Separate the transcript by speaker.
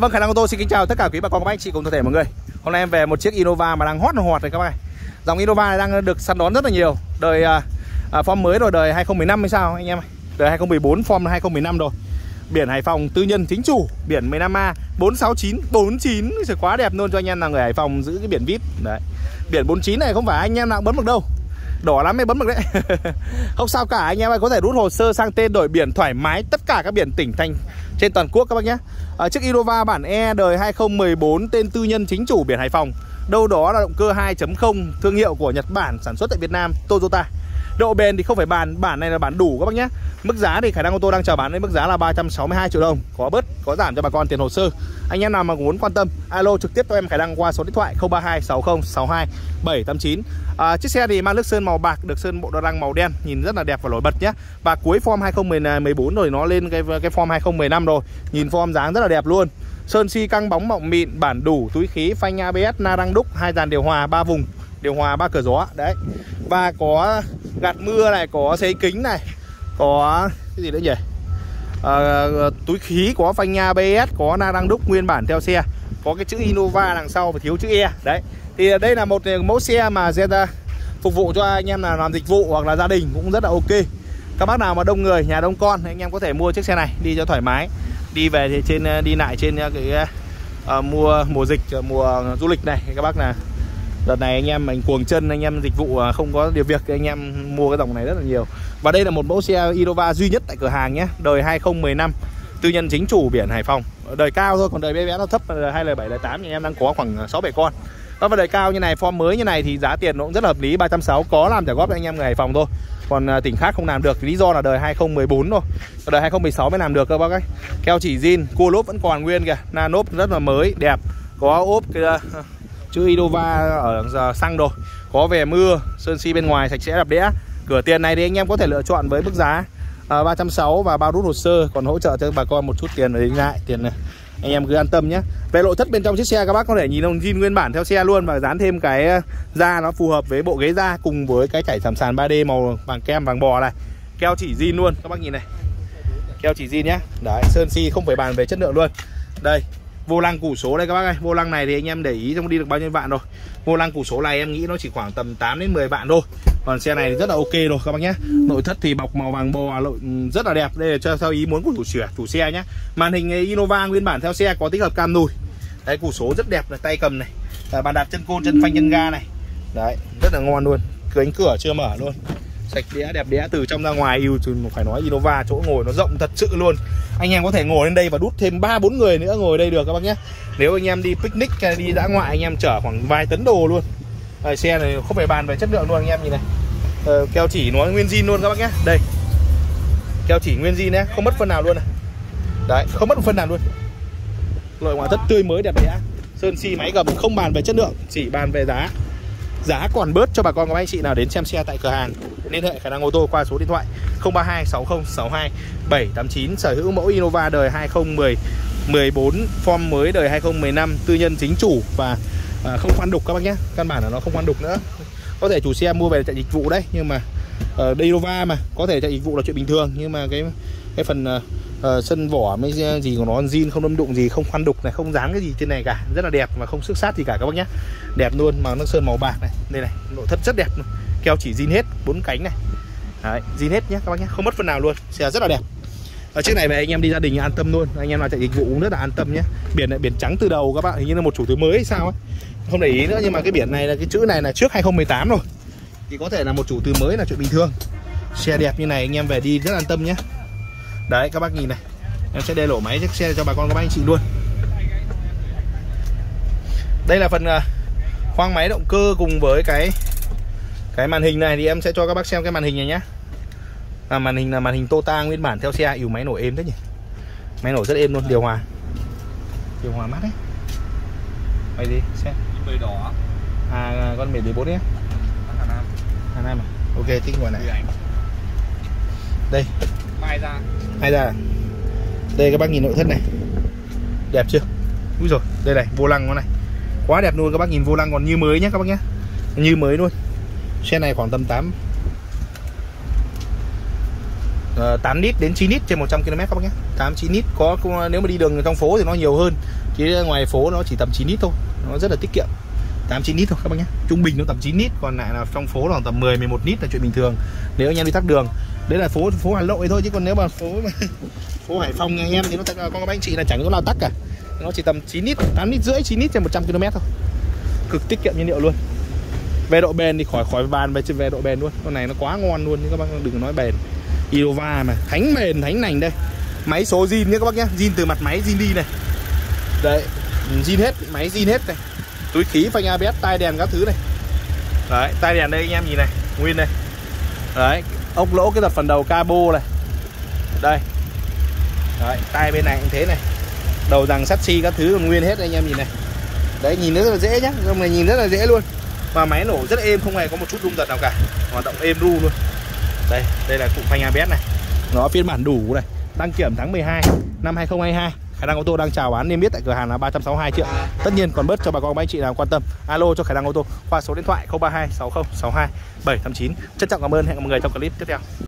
Speaker 1: Vâng, Khả năng ô tô xin kính chào tất cả quý bà con các anh chị cùng toàn thể mọi người. Hôm nay em về một chiếc Innova mà đang hot hoạt này các bạn. Dòng Innova này đang được săn đón rất là nhiều. Đời à, à form mới rồi, đời 2015 hay sao anh em? Đời 2014, form 2015 rồi. Biển Hải Phòng tư nhân chính chủ, biển 15A 46949 Trời quá đẹp luôn cho anh em là người Hải Phòng giữ cái biển VIP. Đấy. Biển 49 này không phải anh em nào bấm được đâu. Đỏ lắm mới bấm được đấy Không sao cả anh em ơi Có thể rút hồ sơ sang tên đổi biển thoải mái Tất cả các biển tỉnh thành trên toàn quốc các bác nhé. À, Chiếc Innova bản E đời 2014 Tên tư nhân chính chủ biển Hải Phòng. Đâu đó là động cơ 2.0 Thương hiệu của Nhật Bản sản xuất tại Việt Nam Toyota. Độ bền thì không phải bàn Bản này là bản đủ các bác nhé. Mức giá thì khả năng ô tô đang chào bán với mức giá là 362 triệu đồng. Có bớt, có giảm cho bà con tiền hồ sơ. Anh em nào mà muốn quan tâm Alo trực tiếp cho em khả năng qua số điện thoại 032 60 62 789 à, Chiếc xe thì mang nước sơn màu bạc Được sơn bộ đo răng màu đen Nhìn rất là đẹp và nổi bật nhé. Và cuối form 2014 rồi nó lên cái cái form 2015 rồi. Nhìn form dáng rất là đẹp luôn. Sơn xi si căng bóng mọng mịn Bản đủ túi khí phanh ABS na răng đúc hai dàn điều hòa ba vùng điều hòa ba cửa gió. Đấy. Và có gạt mưa này có xế kính này có cái gì nữa nhỉ? À, túi khí có phanh nha bs có na đăng đúc nguyên bản theo xe có cái chữ Innova đằng sau và thiếu chữ E. Đấy thì đây là một mẫu xe mà Zeta phục vụ cho anh em là làm dịch vụ hoặc là gia đình cũng rất là ok. Các bác nào mà đông người nhà đông con anh em có thể mua chiếc xe này đi cho thoải mái. Đi về thì trên đi lại trên cái à, uh, mùa mùa dịch mùa du lịch này các bác là Đợt này anh em mình cuồng chân, anh em dịch vụ à, không có điều việc thì anh em mua cái dòng này rất là nhiều. Và đây là một mẫu xe Innova duy nhất tại cửa hàng nhé, Đời 2015 Tư nhân chính chủ biển Hải Phòng. Đời cao thôi, còn đời bé bé nó thấp, đời 2 lời 7 lời 8 thì anh em đang có khoảng à, 6 7 con. Đó, và đời cao như này, form mới như này thì giá tiền nó cũng rất là hợp lý 360 có làm trả góp cho anh em người Hải Phòng thôi. Còn à, tỉnh khác không làm được lý do là đời 2014 thôi. Đời 2016 mới làm được các bác ấy keo chỉ zin, cua lốp vẫn còn nguyên kìa na nốp rất là mới, đẹp. Có ốp cái chữ Innova ở giờ xăng rồi. Có về mưa sơn si bên ngoài sạch sẽ đập đẽ cửa tiền này thì anh em có thể lựa chọn với mức giá uh, à, 360 và bao rút hồ sơ còn hỗ trợ cho bà con một chút tiền để lại tiền này. Anh em cứ an tâm nhé. Về nội thất bên trong chiếc xe các bác có thể nhìn ông zin nguyên bản theo xe luôn và dán thêm cái à, da nó phù hợp với bộ ghế da cùng với cái chảy sàm sàn 3D màu vàng kem vàng bò này. Keo chỉ zin luôn các bác nhìn này. Keo chỉ zin nhé. Đấy sơn si không phải bàn về chất lượng luôn. Đây vô lăng củ số đây các bác ơi. Vô lăng này thì anh em để ý trong đi được bao nhiêu vạn rồi. Vô lăng củ số này em nghĩ nó chỉ khoảng tầm 8 đến 10 vạn thôi. Còn xe này thì rất là ok rồi các bác nhé. Nội thất thì bọc màu vàng bò à, ừ, rất là đẹp. Đây là cho theo ý muốn của chủ sửa chủ xe nhé. Màn hình Innova nguyên bản theo xe có tích hợp cam nùi. Đấy củ số rất đẹp này tay cầm này. À, bàn đạp chân côn chân phanh chân ga này. Đấy rất là ngon luôn. Cánh cửa chưa mở luôn sạch đẽ đẹp đẽ từ trong ra ngoài yêu phải nói Innova chỗ ngồi nó rộng thật sự luôn. Anh em có thể ngồi lên đây và đút thêm ba bốn người nữa ngồi đây được các bác nhé. Nếu anh em đi picnic hay đi dã ngoại anh em chở khoảng vài tấn đồ luôn. À, xe này không phải bàn về chất lượng luôn anh em nhìn này. À, keo chỉ nó nguyên zin luôn các bác nhé. Đây. Keo chỉ nguyên zin nhé không mất phân nào luôn này. Đấy không mất một phân nào luôn. Loại ngoại thất tươi mới đẹp đẽ. Sơn xi si máy gầm không bàn về chất lượng chỉ bàn về giá giá còn bớt cho bà con. Các anh chị nào đến xem xe tại cửa hàng liên hệ khả năng ô tô qua số điện thoại 032 60 62 789 sở hữu mẫu Innova đời 2010 14 form mới đời 2015 tư nhân chính chủ và à, không khoan đục các bác nhé căn bản là nó không khoan đục nữa. Có thể chủ xe mua về chạy dịch vụ đấy nhưng mà ờ, ở uh, Innova mà có thể chạy dịch vụ là chuyện bình thường. Nhưng mà cái cái phần uh, uh, sân vỏ mấy gì của nó zin không đâm đụng gì không khoan đục này không dán cái gì trên này cả. Rất là đẹp và không sức sát gì cả các bác nhé đẹp luôn mà nó sơn màu bạc này. Đây này nội thất rất đẹp luôn. Keo chỉ zin hết bốn cánh này. Đấy, zin hết nhé các bác nhé không mất phần nào luôn xe rất là đẹp. Ở chiếc này về anh em đi gia đình an tâm luôn. Anh em nào chạy dịch vụ cũng rất là an tâm nhé biển này biển trắng từ đầu các bạn hình như là một chủ thứ mới hay sao ấy. Không để ý nữa nhưng mà cái biển này là cái chữ này là trước 2018 rồi. Thì có thể là một chủ từ mới là chuyện bình thường. Xe đẹp như này anh em về đi rất an tâm nhé đấy các bác nhìn này. Em sẽ để lỗ máy chiếc xe cho bà con các bác anh chị luôn. Đây là phần à, khoang máy động cơ cùng với cái cái màn hình này thì em sẽ cho các bác xem cái màn hình này nhé là màn hình là màn hình Tota nguyên bản theo xe. Ỉu máy nổ êm thế nhỉ? Máy nổ rất êm luôn điều hòa. Điều hòa mát đấy. Mày gì xe
Speaker 2: bề đỏ
Speaker 1: à con biển 14 nhé.
Speaker 2: Hà Nam.
Speaker 1: Hà Nam à? Ok tích ngoài này. Đây
Speaker 2: mai ra?
Speaker 1: Mai ra à? đây, các bác nhìn nội thất này. Đẹp chưa? Úi rồi đây này, vô lăng nó này. Quá đẹp luôn, các bác nhìn vô lăng còn như mới nhé các bác nhé như mới luôn. Xe này khoảng tầm 8 8 ờ, lít đến 9 lít trên 100 km các bác nhé 8 9 lít. Có nếu mà đi đường trong phố thì nó nhiều hơn. Chứ ngoài phố nó chỉ tầm 9 lít thôi. Nó rất là tiết kiệm. 8 9 lít thôi, các bác nhé trung bình nó tầm 9 lít, còn lại là trong phố là tầm 10 11 lít là chuyện bình thường. Nếu anh em đi tắt đường đấy là phố phố Hà Nội thôi, chứ còn nếu mà phố phố Hải Phòng nghe em thì nó con các anh chị là chẳng có nào tắc cả. Nó chỉ tầm 9 lít 8 lít rưỡi 9 lít trên 100 km thôi. Cực tiết kiệm nhiên liệu luôn. Về độ bền thì khỏi khỏi bàn về về độ bền luôn. Con này nó quá ngon luôn, nhưng các bác đừng nói bền. Innova mà, thánh bền, thánh nành đây. Máy số zin nhé các bác nhé. Zin từ mặt máy, zin đi này. Đấy, zin hết, máy zin hết này. Túi khí, phanh ABS tai đèn các thứ này. Đấy, tai đèn đây anh em nhìn này, nguyên đây đấy ốc lỗ cái tập phần đầu cabo này. Đây. Đấy tay bên này cũng thế này. Đầu rằng sắt xi các thứ còn nguyên hết anh em nhìn này. Đấy, nhìn rất là dễ nhá. Hôm này nhìn rất là dễ luôn. Và máy nổ rất êm, không hề có một chút rung giật nào cả. Hoạt động êm ru luôn. Đây đây là cụm phanh ABS này. Nó phiên bản đủ này. Đăng kiểm tháng 12 năm 2022 khả năng ô tô đang chào bán niêm yết tại cửa hàng là 362 triệu. Tất nhiên còn bớt cho bà con các anh chị nào quan tâm, alo cho khả năng ô tô qua số điện thoại 032 60 62 789 trân trọng cảm ơn, hẹn gặp mọi người trong clip tiếp theo.